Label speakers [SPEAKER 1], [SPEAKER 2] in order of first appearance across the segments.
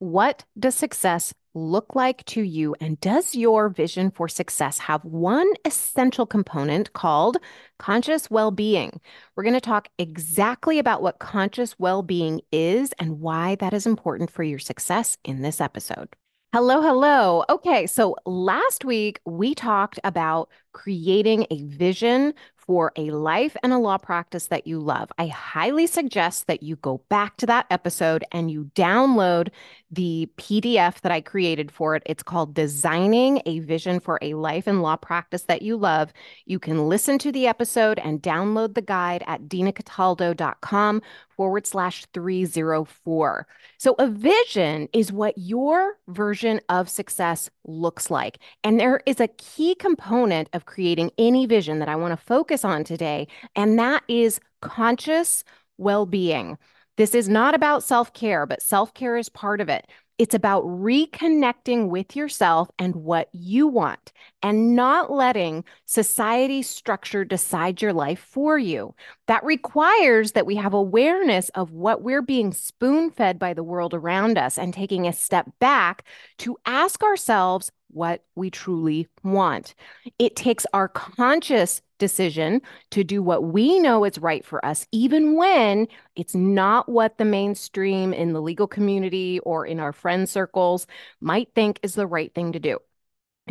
[SPEAKER 1] What does success look like to you? And does your vision for success have one essential component called conscious well being? We're going to talk exactly about what conscious well being is and why that is important for your success in this episode. Hello, hello. Okay, so last week we talked about creating a vision for a life and a law practice that you love, I highly suggest that you go back to that episode and you download the PDF that I created for it. It's called Designing a Vision for a Life and Law Practice That You Love. You can listen to the episode and download the guide at dinacataldo.com forward slash 304. So, a vision is what your version of success looks like. And there is a key component of creating any vision that I want to focus on today, and that is conscious well being. This is not about self care, but self care is part of it. It's about reconnecting with yourself and what you want and not letting society structure decide your life for you. That requires that we have awareness of what we're being spoon fed by the world around us and taking a step back to ask ourselves what we truly want. It takes our conscious decision to do what we know is right for us, even when it's not what the mainstream in the legal community or in our friend circles might think is the right thing to do.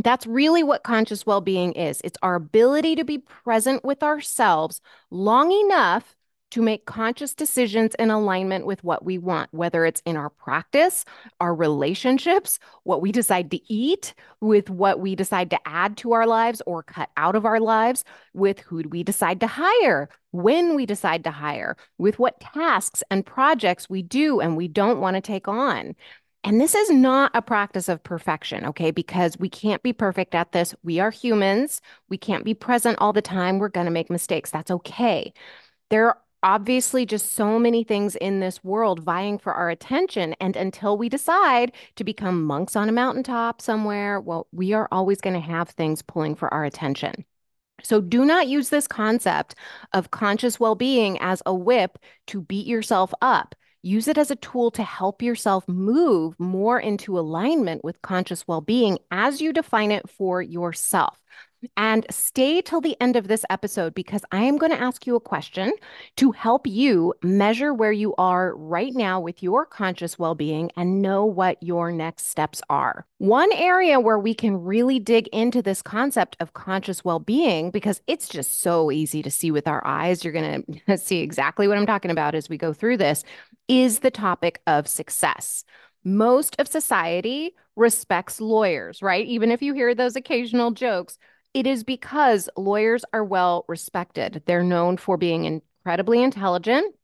[SPEAKER 1] That's really what conscious well being is. It's our ability to be present with ourselves long enough to make conscious decisions in alignment with what we want, whether it's in our practice, our relationships, what we decide to eat, with what we decide to add to our lives or cut out of our lives, with who we decide to hire, when we decide to hire, with what tasks and projects we do and we don't want to take on. And this is not a practice of perfection, okay? Because we can't be perfect at this. We are humans. We can't be present all the time. We're going to make mistakes. That's okay. There obviously just so many things in this world vying for our attention. And until we decide to become monks on a mountaintop somewhere, well, we are always going to have things pulling for our attention. So do not use this concept of conscious well being as a whip to beat yourself up. Use it as a tool to help yourself move more into alignment with conscious well being as you define it for yourself. And stay till the end of this episode because I am going to ask you a question to help you measure where you are right now with your conscious well being and know what your next steps are. One area where we can really dig into this concept of conscious well being, because it's just so easy to see with our eyes, you're going to see exactly what I'm talking about as we go through this, is the topic of success most of society respects lawyers, right? Even if you hear those occasional jokes, it is because lawyers are well respected. They're known for being incredibly intelligent.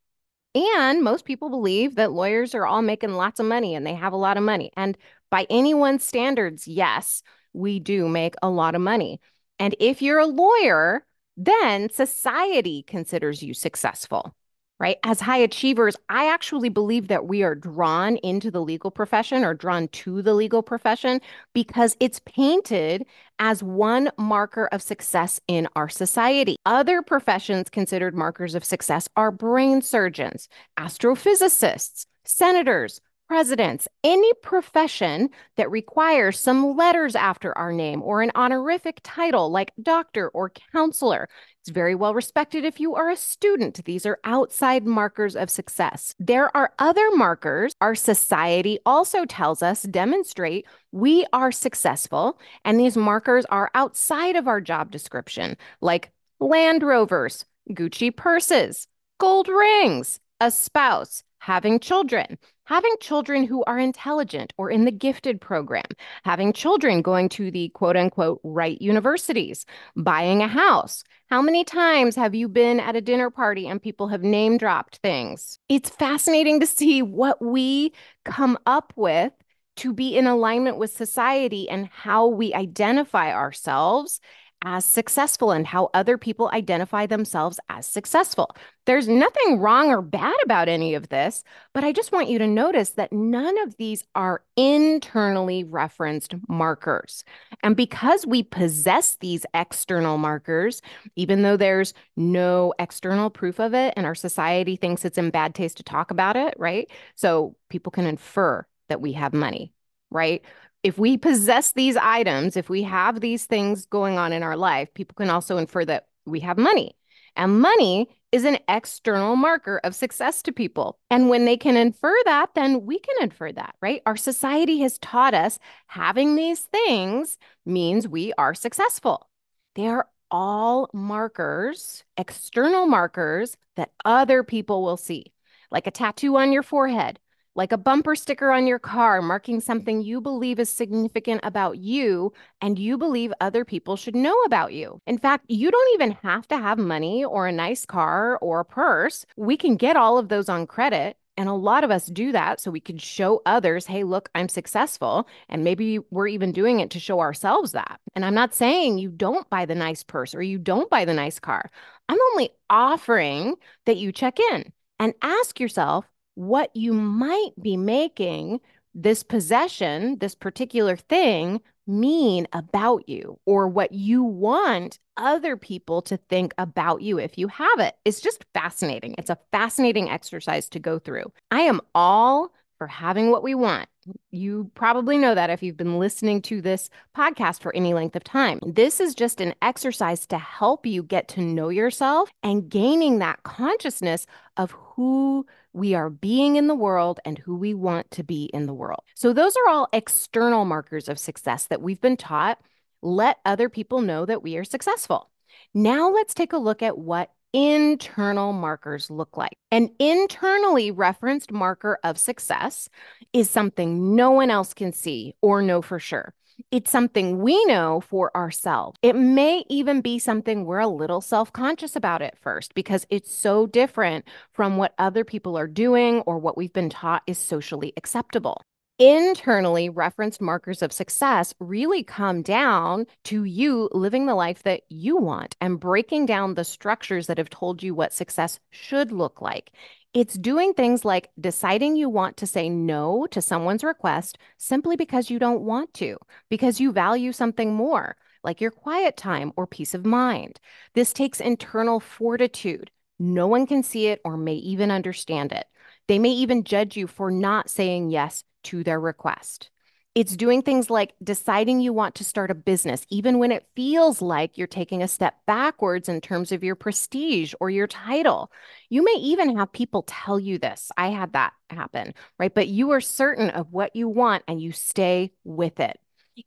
[SPEAKER 1] And most people believe that lawyers are all making lots of money and they have a lot of money. And by anyone's standards, yes, we do make a lot of money. And if you're a lawyer, then society considers you successful right? As high achievers, I actually believe that we are drawn into the legal profession or drawn to the legal profession because it's painted as one marker of success in our society. Other professions considered markers of success are brain surgeons, astrophysicists, senators, presidents, any profession that requires some letters after our name or an honorific title like doctor or counselor. It's very well respected if you are a student. These are outside markers of success. There are other markers our society also tells us demonstrate we are successful, and these markers are outside of our job description, like Land Rovers, Gucci purses, gold rings, a spouse, having children, having children who are intelligent or in the gifted program, having children going to the quote unquote right universities, buying a house. How many times have you been at a dinner party and people have name dropped things? It's fascinating to see what we come up with to be in alignment with society and how we identify ourselves as successful and how other people identify themselves as successful. There's nothing wrong or bad about any of this, but I just want you to notice that none of these are internally referenced markers. And because we possess these external markers, even though there's no external proof of it and our society thinks it's in bad taste to talk about it, right? So people can infer that we have money, right? If we possess these items, if we have these things going on in our life, people can also infer that we have money. And money is an external marker of success to people. And when they can infer that, then we can infer that, right? Our society has taught us having these things means we are successful. They are all markers, external markers that other people will see, like a tattoo on your forehead, like a bumper sticker on your car marking something you believe is significant about you and you believe other people should know about you. In fact, you don't even have to have money or a nice car or a purse. We can get all of those on credit. And a lot of us do that so we can show others, hey, look, I'm successful. And maybe we're even doing it to show ourselves that. And I'm not saying you don't buy the nice purse or you don't buy the nice car. I'm only offering that you check in and ask yourself, what you might be making this possession, this particular thing, mean about you or what you want other people to think about you if you have it. It's just fascinating. It's a fascinating exercise to go through. I am all for having what we want. You probably know that if you've been listening to this podcast for any length of time. This is just an exercise to help you get to know yourself and gaining that consciousness of who we are being in the world and who we want to be in the world. So, those are all external markers of success that we've been taught. Let other people know that we are successful. Now, let's take a look at what internal markers look like. An internally referenced marker of success is something no one else can see or know for sure. It's something we know for ourselves. It may even be something we're a little self conscious about at first because it's so different from what other people are doing or what we've been taught is socially acceptable. Internally referenced markers of success really come down to you living the life that you want and breaking down the structures that have told you what success should look like. It's doing things like deciding you want to say no to someone's request simply because you don't want to, because you value something more, like your quiet time or peace of mind. This takes internal fortitude. No one can see it or may even understand it. They may even judge you for not saying yes to their request. It's doing things like deciding you want to start a business, even when it feels like you're taking a step backwards in terms of your prestige or your title. You may even have people tell you this. I had that happen, right? But you are certain of what you want and you stay with it.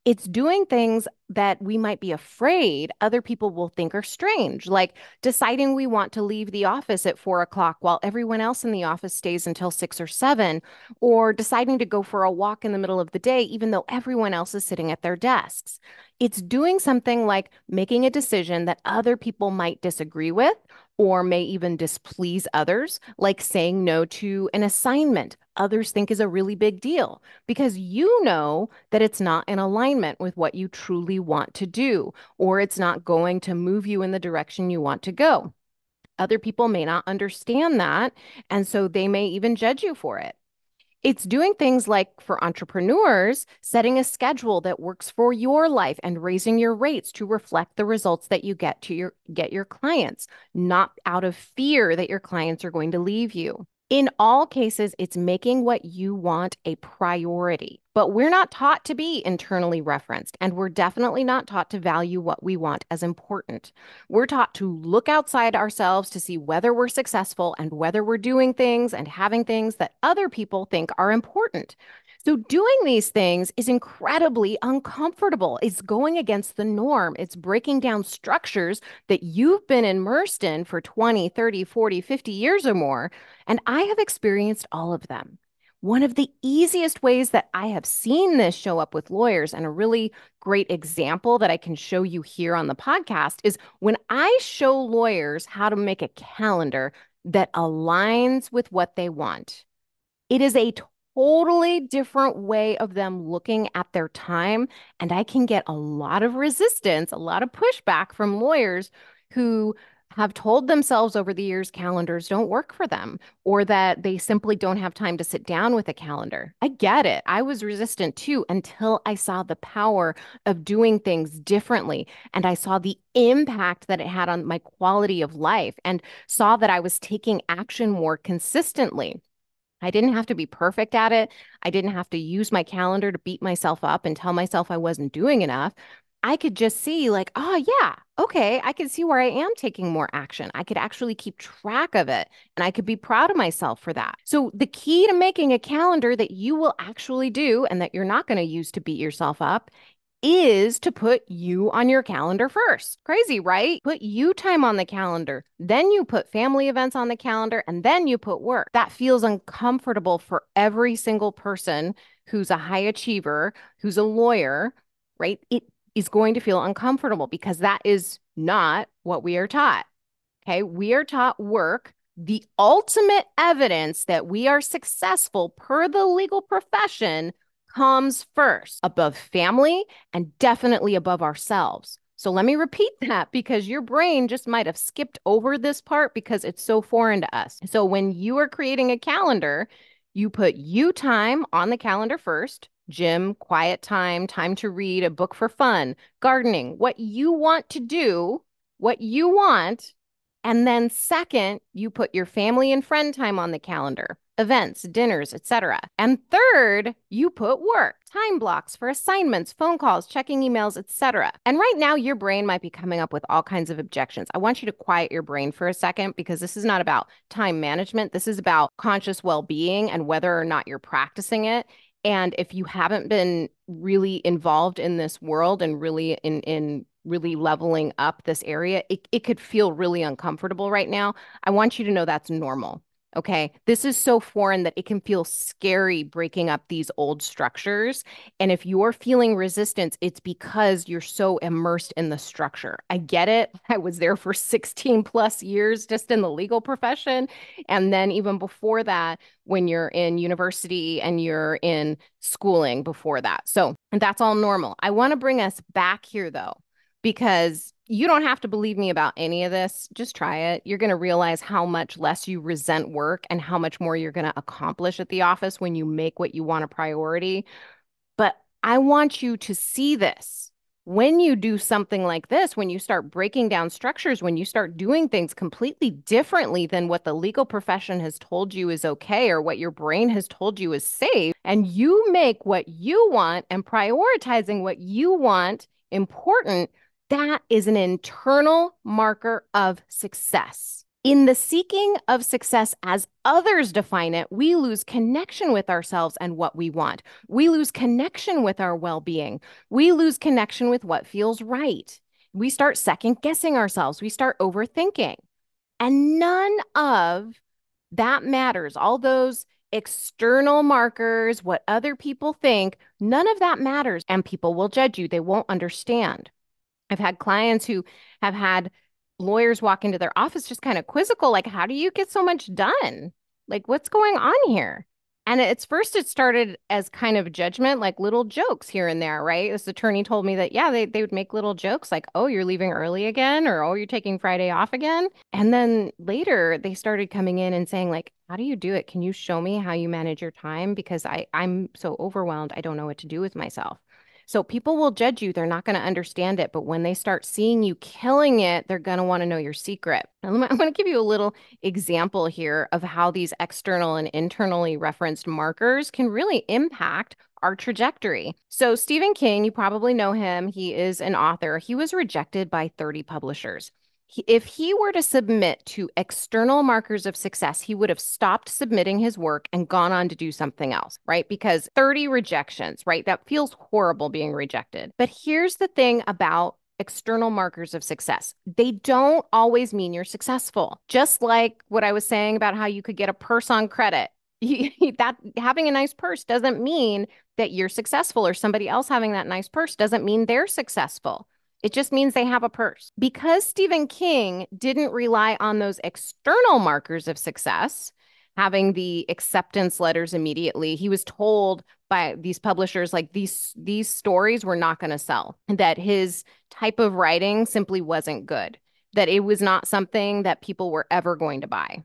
[SPEAKER 1] It's doing things that we might be afraid other people will think are strange, like deciding we want to leave the office at four o'clock while everyone else in the office stays until six or seven, or deciding to go for a walk in the middle of the day, even though everyone else is sitting at their desks. It's doing something like making a decision that other people might disagree with or may even displease others, like saying no to an assignment others think is a really big deal because you know that it's not in alignment with what you truly want to do, or it's not going to move you in the direction you want to go. Other people may not understand that, and so they may even judge you for it. It's doing things like for entrepreneurs, setting a schedule that works for your life and raising your rates to reflect the results that you get to your get your clients, not out of fear that your clients are going to leave you. In all cases, it's making what you want a priority. But we're not taught to be internally referenced, and we're definitely not taught to value what we want as important. We're taught to look outside ourselves to see whether we're successful and whether we're doing things and having things that other people think are important. So, doing these things is incredibly uncomfortable. It's going against the norm. It's breaking down structures that you've been immersed in for 20, 30, 40, 50 years or more. And I have experienced all of them. One of the easiest ways that I have seen this show up with lawyers, and a really great example that I can show you here on the podcast, is when I show lawyers how to make a calendar that aligns with what they want. It is a totally different way of them looking at their time. And I can get a lot of resistance, a lot of pushback from lawyers who have told themselves over the years calendars don't work for them or that they simply don't have time to sit down with a calendar. I get it. I was resistant too until I saw the power of doing things differently and I saw the impact that it had on my quality of life and saw that I was taking action more consistently. I didn't have to be perfect at it. I didn't have to use my calendar to beat myself up and tell myself I wasn't doing enough. I could just see, like, oh, yeah, okay, I can see where I am taking more action. I could actually keep track of it and I could be proud of myself for that. So, the key to making a calendar that you will actually do and that you're not going to use to beat yourself up is to put you on your calendar first. Crazy, right? Put you time on the calendar. Then you put family events on the calendar and then you put work. That feels uncomfortable for every single person who's a high achiever, who's a lawyer, right? It is going to feel uncomfortable because that is not what we are taught. Okay. We are taught work the ultimate evidence that we are successful per the legal profession comes first above family and definitely above ourselves. So let me repeat that because your brain just might have skipped over this part because it's so foreign to us. So when you are creating a calendar, you put you time on the calendar first gym, quiet time, time to read, a book for fun, gardening, what you want to do, what you want. And then second, you put your family and friend time on the calendar events, dinners, etc. And third, you put work, time blocks for assignments, phone calls, checking emails, etc. And right now your brain might be coming up with all kinds of objections. I want you to quiet your brain for a second because this is not about time management. This is about conscious well-being and whether or not you're practicing it. And if you haven't been really involved in this world and really in in really leveling up this area, it, it could feel really uncomfortable right now. I want you to know that's normal. Okay. This is so foreign that it can feel scary breaking up these old structures. And if you're feeling resistance, it's because you're so immersed in the structure. I get it. I was there for 16 plus years just in the legal profession. And then even before that, when you're in university and you're in schooling before that. So that's all normal. I want to bring us back here though, because you don't have to believe me about any of this. Just try it. You're going to realize how much less you resent work and how much more you're going to accomplish at the office when you make what you want a priority. But I want you to see this. When you do something like this, when you start breaking down structures, when you start doing things completely differently than what the legal profession has told you is okay or what your brain has told you is safe, and you make what you want and prioritizing what you want important, that is an internal marker of success. In the seeking of success as others define it, we lose connection with ourselves and what we want. We lose connection with our well being. We lose connection with what feels right. We start second guessing ourselves. We start overthinking. And none of that matters. All those external markers, what other people think, none of that matters. And people will judge you, they won't understand. I've had clients who have had lawyers walk into their office just kind of quizzical, like, how do you get so much done? Like, what's going on here? And it's first, it started as kind of judgment, like little jokes here and there, right? This attorney told me that, yeah, they, they would make little jokes like, oh, you're leaving early again, or oh, you're taking Friday off again. And then later they started coming in and saying, like, how do you do it? Can you show me how you manage your time? Because I, I'm so overwhelmed, I don't know what to do with myself. So people will judge you. They're not going to understand it. But when they start seeing you killing it, they're going to want to know your secret. I'm going to give you a little example here of how these external and internally referenced markers can really impact our trajectory. So, Stephen King, you probably know him. He is an author. He was rejected by 30 publishers if he were to submit to external markers of success, he would have stopped submitting his work and gone on to do something else, right? Because 30 rejections, right? That feels horrible being rejected. But here's the thing about external markers of success. They don't always mean you're successful. Just like what I was saying about how you could get a purse on credit. that having a nice purse doesn't mean that you're successful or somebody else having that nice purse doesn't mean they're successful. It just means they have a purse. Because Stephen King didn't rely on those external markers of success, having the acceptance letters immediately, he was told by these publishers like these these stories were not going to sell, that his type of writing simply wasn't good, that it was not something that people were ever going to buy.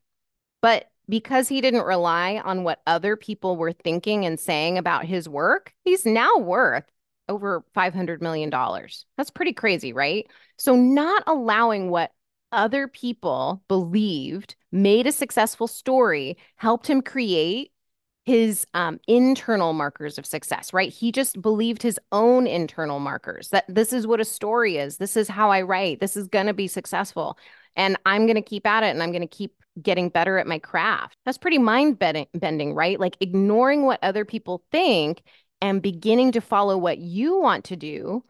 [SPEAKER 1] But because he didn't rely on what other people were thinking and saying about his work, he's now worth over $500 million. That's pretty crazy, right? So, not allowing what other people believed made a successful story helped him create his um, internal markers of success, right? He just believed his own internal markers that this is what a story is. This is how I write. This is going to be successful. And I'm going to keep at it and I'm going to keep getting better at my craft. That's pretty mind bending, right? Like ignoring what other people think and beginning to follow what you want to do.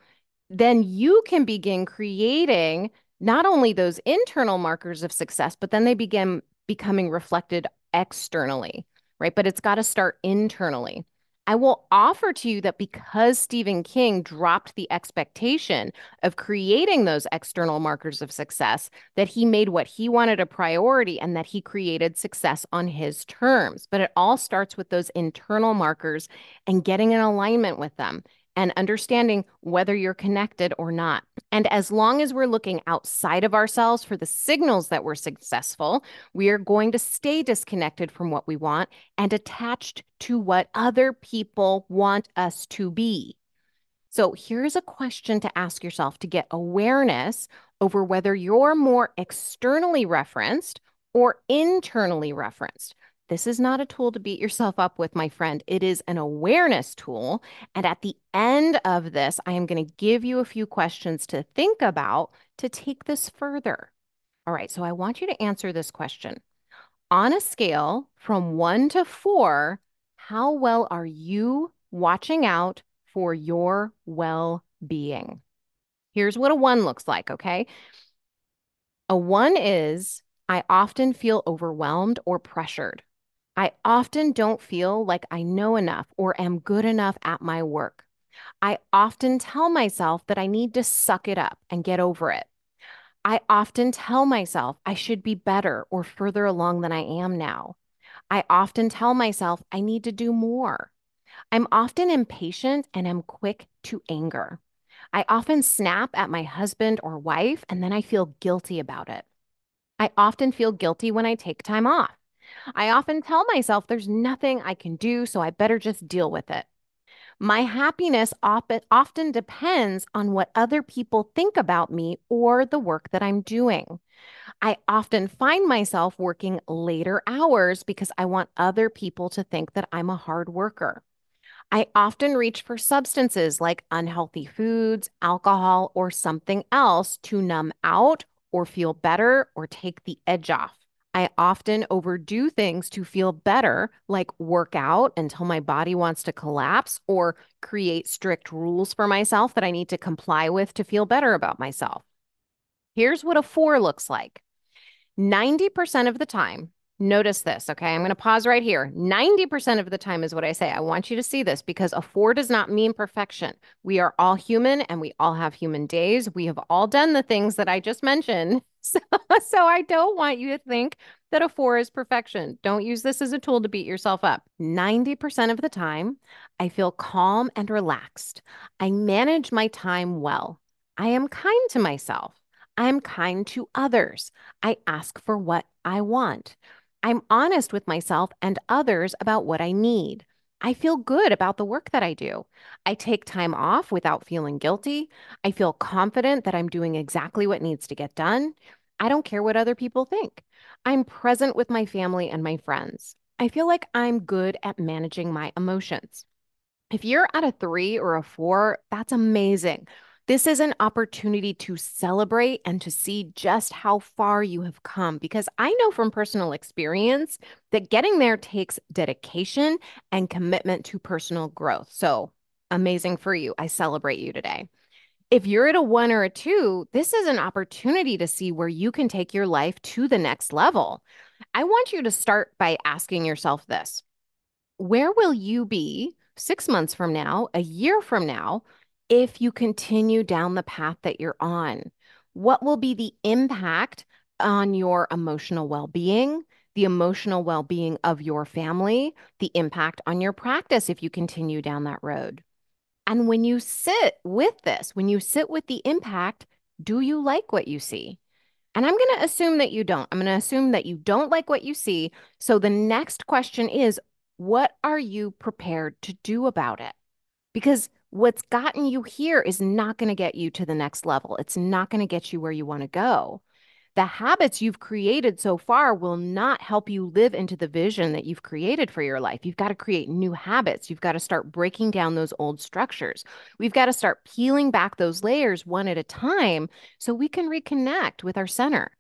[SPEAKER 1] Then you can begin creating not only those internal markers of success, but then they begin becoming reflected externally right? But it's got to start internally. I will offer to you that because Stephen King dropped the expectation of creating those external markers of success, that he made what he wanted a priority and that he created success on his terms. But it all starts with those internal markers and getting in alignment with them and understanding whether you're connected or not. And as long as we're looking outside of ourselves for the signals that we're successful, we are going to stay disconnected from what we want and attached to what other people want us to be. So here's a question to ask yourself to get awareness over whether you're more externally referenced or internally referenced. This is not a tool to beat yourself up with, my friend. It is an awareness tool. And at the end of this, I am going to give you a few questions to think about to take this further. All right, so I want you to answer this question. On a scale from one to four, how well are you watching out for your well being? Here's what a one looks like, okay? A one is I often feel overwhelmed or pressured. I often don't feel like I know enough or am good enough at my work. I often tell myself that I need to suck it up and get over it. I often tell myself I should be better or further along than I am now. I often tell myself I need to do more. I'm often impatient and am quick to anger. I often snap at my husband or wife and then I feel guilty about it. I often feel guilty when I take time off. I often tell myself there's nothing I can do, so I better just deal with it. My happiness often depends on what other people think about me or the work that I'm doing. I often find myself working later hours because I want other people to think that I'm a hard worker. I often reach for substances like unhealthy foods, alcohol, or something else to numb out or feel better or take the edge off. I often overdo things to feel better, like work out until my body wants to collapse or create strict rules for myself that I need to comply with to feel better about myself. Here's what a four looks like 90% of the time, Notice this, okay? I'm going to pause right here. 90% of the time is what I say. I want you to see this because a four does not mean perfection. We are all human and we all have human days. We have all done the things that I just mentioned. So, so I don't want you to think that a four is perfection. Don't use this as a tool to beat yourself up. 90% of the time, I feel calm and relaxed. I manage my time well. I am kind to myself. I am kind to others. I ask for what I want. I'm honest with myself and others about what I need. I feel good about the work that I do. I take time off without feeling guilty. I feel confident that I'm doing exactly what needs to get done. I don't care what other people think. I'm present with my family and my friends. I feel like I'm good at managing my emotions. If you're at a three or a four, that's amazing. This is an opportunity to celebrate and to see just how far you have come because I know from personal experience that getting there takes dedication and commitment to personal growth. So amazing for you. I celebrate you today. If you're at a one or a two, this is an opportunity to see where you can take your life to the next level. I want you to start by asking yourself this Where will you be six months from now, a year from now, if you continue down the path that you're on? What will be the impact on your emotional well being, the emotional well being of your family, the impact on your practice if you continue down that road? And when you sit with this, when you sit with the impact, do you like what you see? And I'm going to assume that you don't. I'm going to assume that you don't like what you see. So the next question is what are you prepared to do about it? Because what's gotten you here is not going to get you to the next level. It's not going to get you where you want to go. The habits you've created so far will not help you live into the vision that you've created for your life. You've got to create new habits. You've got to start breaking down those old structures. We've got to start peeling back those layers one at a time so we can reconnect with our center.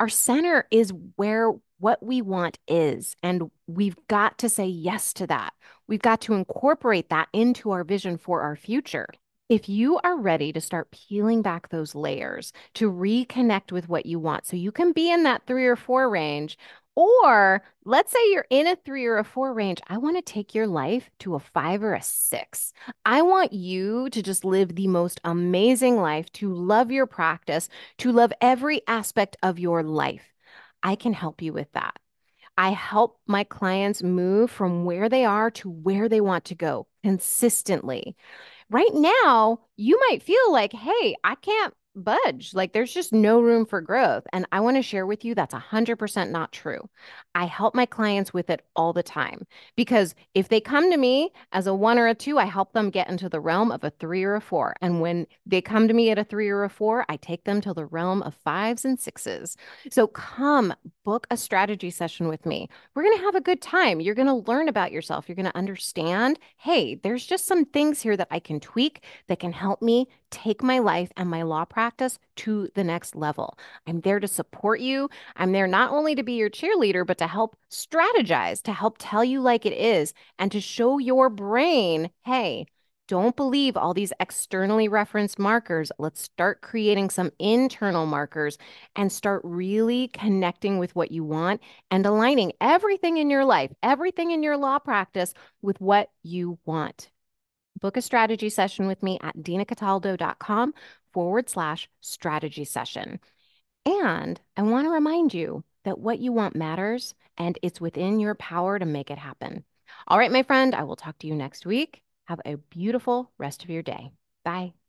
[SPEAKER 1] Our center is where what we want is, and we've got to say yes to that. We've got to incorporate that into our vision for our future. If you are ready to start peeling back those layers to reconnect with what you want, so you can be in that three or four range, or let's say you're in a three or a four range, I want to take your life to a five or a six. I want you to just live the most amazing life, to love your practice, to love every aspect of your life. I can help you with that. I help my clients move from where they are to where they want to go consistently right now you might feel like, hey, I can't budge. Like there's just no room for growth. And I want to share with you that's 100% not true. I help my clients with it all the time because if they come to me as a one or a two, I help them get into the realm of a three or a four. And when they come to me at a three or a four, I take them to the realm of fives and sixes. So come book a strategy session with me. We're going to have a good time. You're going to learn about yourself. You're going to understand, hey, there's just some things here that I can tweak that can help me take my life and my law practice to the next level. I'm there to support you. I'm there not only to be your cheerleader, but to help strategize, to help tell you like it is, and to show your brain, hey, don't believe all these externally referenced markers. Let's start creating some internal markers and start really connecting with what you want and aligning everything in your life, everything in your law practice with what you want book a strategy session with me at dinacataldo.com forward slash strategy session. And I want to remind you that what you want matters and it's within your power to make it happen. All right, my friend, I will talk to you next week. Have a beautiful rest of your day. Bye.